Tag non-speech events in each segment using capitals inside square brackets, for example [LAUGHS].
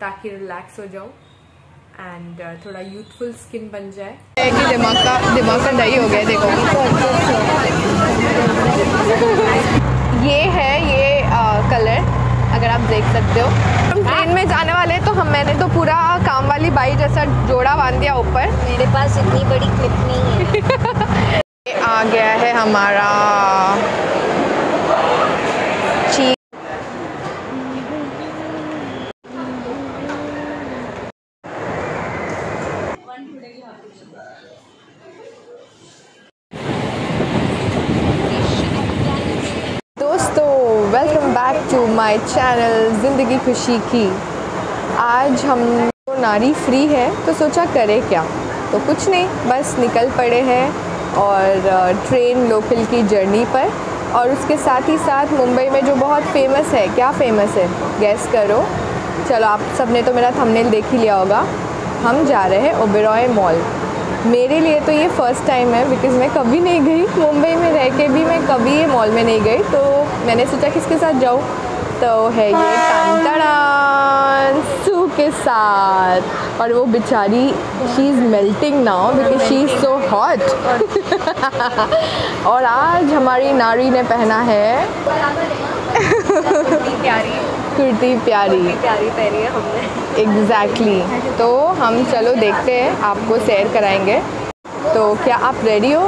ताकि रिलैक्स हो जाऊँ एंड uh, थोड़ा यूथफुल स्किन बन जाए। कि दिमाग का दिमाग का दही हो गया देखो। ये है ये आ, कलर अगर आप देख सकते हो। हम ट्रेन में जाने वाले तो हम मैंने तो पूरा काम वाली बाई जैसा जोड़ा बाँध दिया ऊपर। मेरे पास इतनी बड़ी क्लिप नहीं है। [LAUGHS] आ गया है हमारा दोस्तों welcome back to my channel ज़िंदगी खुशी की आज हम तो नारी फ्री है तो सोचा करें क्या? तो कुछ नहीं, बस निकल पड़े हैं और ट्रेन लोकल की जर्नी पर और उसके साथ ही साथ मुंबई में जो बहुत फ़ेमस है, क्या फ़ेमस है? गैस करो। चलो, आप सबने तो मेरा थंबनेल देख ही लिया होगा। हम जा रहे हैं ओबेरॉय मॉल मेरे लिए तो ये फ़र्स्ट टाइम है बिकॉज़ मैं कभी नहीं गई मुंबई में रह के भी मैं कभी ये मॉल में नहीं गई तो मैंने सोचा किसके साथ जाऊँ? तो है ये टान सू के साथ। और वो बेचारी she is melting now because she is so hot और आज हमारी नारी ने पहना है प्यारी। कुर्ती प्यारी प्यारी पहनी है हमने। Exactly exactly. तो हम चलो देखते हैं आपको सैर कराएँगे। तो क्या आप रेडी हो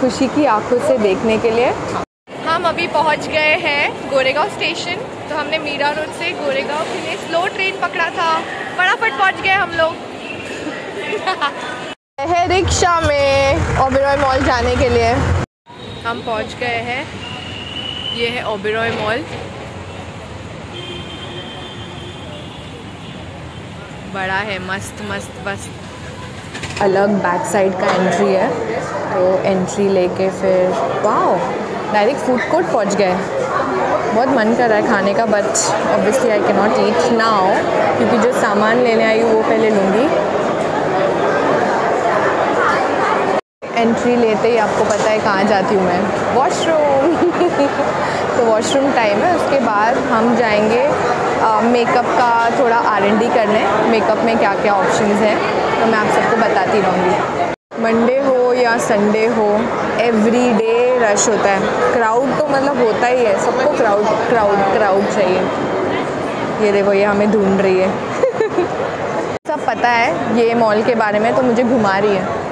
खुशी की आँखों से देखने के लिए? हम अभी पहुँच गए हैं गोरेगांव स्टेशन तो हमने मीरा रोड से गोरेगांव के लिए स्लो ट्रेन पकड़ा था। फटाफट पहुँच गए हम लोग। [LAUGHS] है रिक्शा में ओबेरॉय मॉल जाने के लिए। हम पहुँच गए हैं। ये है ओबेरॉय मॉल बड़ा है, मस्त मस्त, बस। अलग बैक साइड का एंट्री है तो एंट्री लेके फिर वाओ डायरेक्ट फ़ूड कोर्ट पहुँच गए। बहुत मन कर रहा है खाने का बट ऑब्वियसली आई के नॉट ईट नाउ क्योंकि जो सामान लेने आई वो पहले लूँगी। एंट्री लेते ही आपको पता है कहाँ जाती हूँ मैं। वॉशरूम [LAUGHS] तो वॉशरूम टाइम है, उसके बाद हम जाएँगे मेकअप का थोड़ा आर एन डी करने। मेकअप में क्या क्या ऑप्शंस हैं तो मैं आप सबको बताती रहूँगी। मंडे हो या संडे हो एवरी डे रश होता है। क्राउड तो मतलब होता ही है, सबको क्राउड क्राउड क्राउड चाहिए। ये देखो, ये हमें ढूंढ रही है। [LAUGHS] सब पता है, ये मॉल के बारे में तो मुझे घुमा रही है।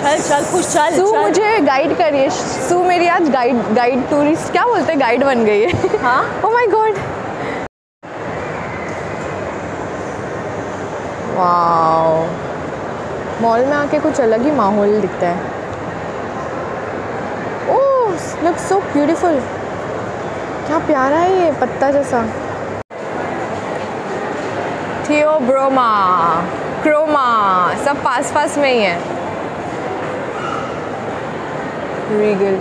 चल चल खुश चल सू मुझे गाइड करिए। सू मेरी आज गाइड गाइड टूरिस्ट क्या बोलते हैं? गाइड बन गई है। हाँ? Oh my God wow mall में आके कुछ अलग ही माहौल दिखता है। ओह लुक सो ब्यूटीफुल क्या प्यारा है ये पत्ता जैसा। थियोब्रोमा क्रोमा सब पास पास में ही है। रीगल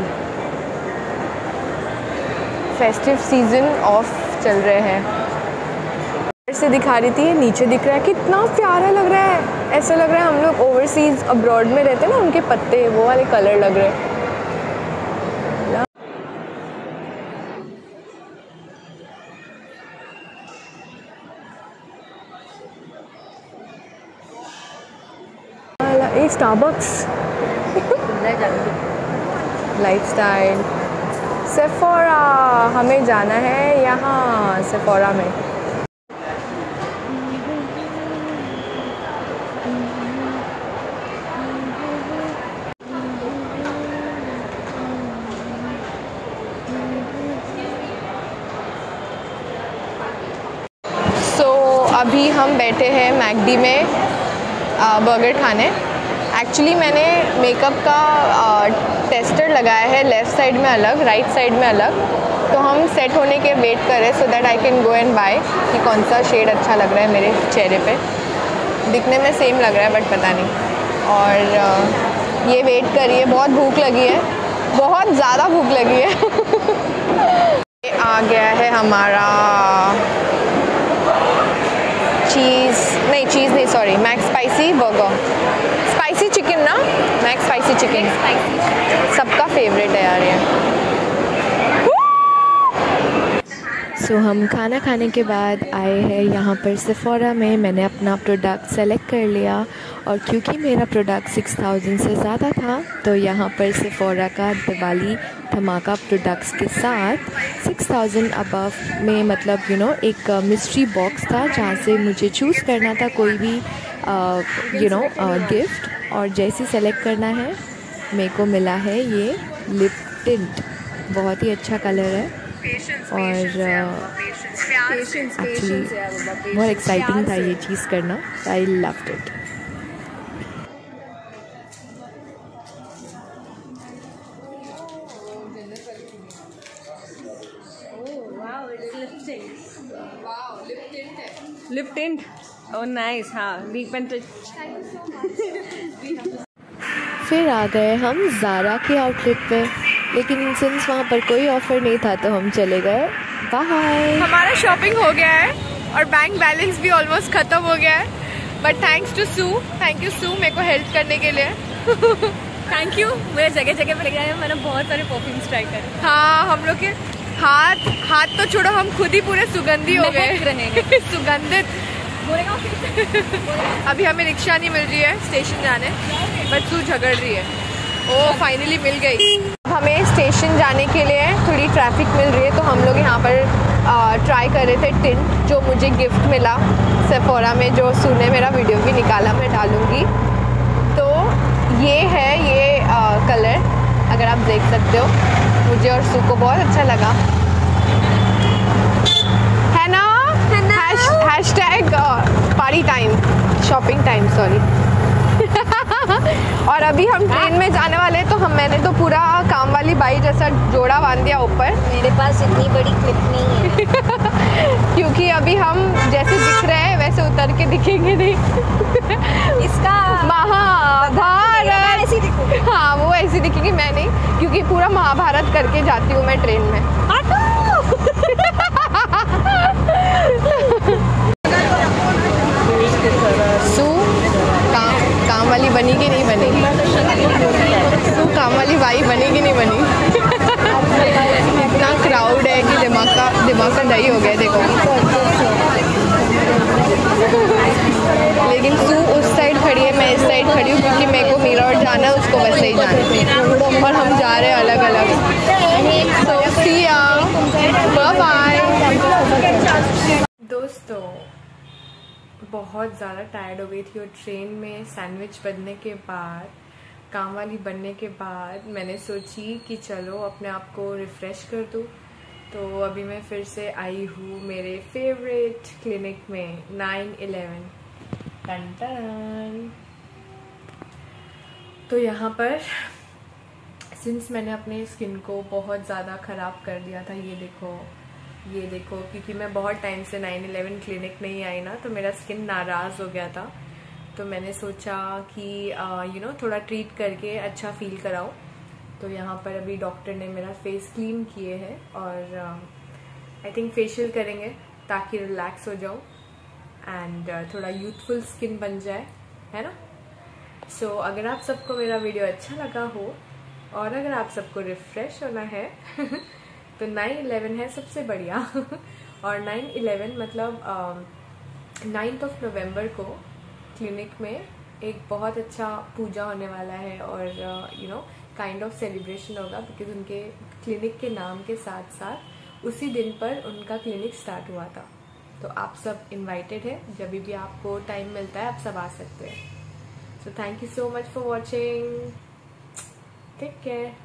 फेस्टिव सीज़न ऑफ़ चल रहे हैं। ऊपर से दिखा रही थी, ये नीचे दिख रहा है। कितना प्यारा लग रहा है। ऐसा लग रहा है हम लोग ओवरसीज अब्रॉड में रहते हैं ना, उनके पत्ते, वो वाले कलर लग रहे हैं। स्टारबक्स लाइफस्टाइल सेफोरा हमें जाना है यहाँ सेफोरा में। अभी हम बैठे हैं मैकडी में बर्गर खाने। एक्चुअली मैंने मेकअप का टेस्टर लगाया है लेफ़्ट साइड में अलग राइट right साइड में अलग। तो हम सेट होने के वेट कर so that I can go and buy कि कौन सा शेड अच्छा लग रहा है मेरे चेहरे पे। दिखने में सेम लग रहा है बट पता नहीं। और ये वेट करिए, बहुत भूख लगी है। बहुत ज़्यादा भूख लगी है। [LAUGHS] ये आ गया है हमारा चीज़ नहीं चीज़ नहीं sorry Max spicy burger spicy chicken ना? मैक्स स्पाइसी चिकन सबका फेवरेट है यार ये। सो so, हम खाना खाने के बाद आए हैं यहाँ पर सेफोरा में। मैंने अपना प्रोडक्ट सेलेक्ट कर लिया और क्योंकि मेरा प्रोडक्ट सिक्स थाउज़ेंड से ज़्यादा था तो यहाँ पर सेफोरा का दिवाली धमाका प्रोडक्ट्स के साथ सिक्स थाउज़ेंड अबव में मतलब यू you नो know, एक मिस्ट्री बॉक्स था जहाँ से मुझे चूज़ करना था कोई भी यू नो गिफ्ट और जैसे सेलेक्ट करना है मेरे को मिला है ये लिप टिंट बहुत ही अच्छा कलर है। और एक्चुअली बहुत एक्साइटिंग था ये चीज़ करना। I love it lip tint oh nice हाँ वीक पेंट फिर आ गए हम ज़ारा के आउटलेट पे। लेकिन सिंस वहाँ पर कोई ऑफ़र नहीं था तो हम चले गए। बाय हमारा शॉपिंग हो गया है और बैंक बैलेंस भी ऑलमोस्ट ख़त्म हो गया है। But thanks to Sue thank you Sue मेरे को हेल्प करने के लिए। थैंक यू मेरे जगह जगह पर ले गया मैंने बहुत सारे परफ्यूम्स ट्राई करे। हाँ हम लोग के हाथ हाथ तो छोड़ो हम खुद ही पूरे सुगंधी हो गए। [LAUGHS] सुगंधित। अभी हमें रिक्शा नहीं मिल रही है स्टेशन जाने। बट तू झगड़ रही है। ओ फाइनली मिल गई। हमें स्टेशन जाने के लिए थोड़ी ट्रैफ़िक मिल रही है तो हम लोग यहाँ पर ट्राई कर रहे थे टिंट जो मुझे गिफ्ट मिला सेफोरा में जो सुने मेरा वीडियो भी निकाला मैं डालूँगी। तो ये है ये आ, कलर अगर आप देख सकते हो। मुझे और सू को बहुत अच्छा लगा। है ना? Hashtag party time shopping time sorry और अभी हम ट्रेन में जाने वाले हैं तो हम मैंने तो पूरा काम बाई जैसा जोड़ा बाँध दिया ऊपर। मेरे पास इतनी बड़ी क्लिप नहीं है। [LAUGHS] क्योंकि अभी हम जैसे दिख रहे हैं वैसे उतर के दिखेंगे नहीं। इसका महाभारत हाँ। वो ऐसी दिखेगी मैं नहीं। क्योंकि पूरा महाभारत करके जाती हूँ मैं ट्रेन में। [LAUGHS] सू काम काम वाली बनी कि नहीं बनी? काम वाली बाई बनी कि नहीं बनी? इतना क्राउड है कि दिमाग का दिमाग का दही हो गया, देखो। लेकिन तू उस साइड खड़ी है, मैं इस साइड खड़ी हूँ क्योंकि मेरे को मीरा और जाना है, उसको वैसे ही जाना है। और हम जा रहे हैं अलग अलग बाय दोस्तों, बहुत ज़्यादा टायर्ड हो गई थी और ट्रेन में सैंडविच बनने के बाद काम वाली बनने के बाद मैंने सोची कि चलो अपने आप को रिफ़्रेश कर दूँ। तो अभी मैं फिर से आई हूँ मेरे फेवरेट क्लिनिक में नाइन इलेवन टन टन तो यहाँ पर सिंस मैंने अपने स्किन को बहुत ज़्यादा ख़राब कर दिया था, ये देखो ये देखो, क्योंकि मैं बहुत टाइम से नाइन इलेवन क्लिनिक नहीं आई ना तो मेरा स्किन नाराज़ हो गया था। तो मैंने सोचा कि यू नो थोड़ा ट्रीट करके अच्छा फील कराऊँ। तो यहाँ पर अभी डॉक्टर ने मेरा फेस क्लीन किए हैं और आई थिंक फेशियल करेंगे ताकि रिलैक्स हो जाऊँ एंड uh, थोड़ा यूथफुल स्किन बन जाए है ना? सो so, अगर आप सबको मेरा वीडियो अच्छा लगा हो और अगर आप सबको रिफ्रेश होना है [LAUGHS] तो नाइन इलेवन है सबसे बढ़िया। [LAUGHS] और नाइन इलेवन मतलब नाइन्थ ऑफ़ नवंबर को क्लिनिक में एक बहुत अच्छा पूजा होने वाला है और you know kind of celebration होगा बिकॉज़ उनके क्लिनिक के नाम के साथ साथ उसी दिन पर उनका क्लिनिक स्टार्ट हुआ था। तो आप सब इनवाइटेड है। जब भी आपको टाइम मिलता है, आप सब आ सकते हैं। So thank you so much for watching take care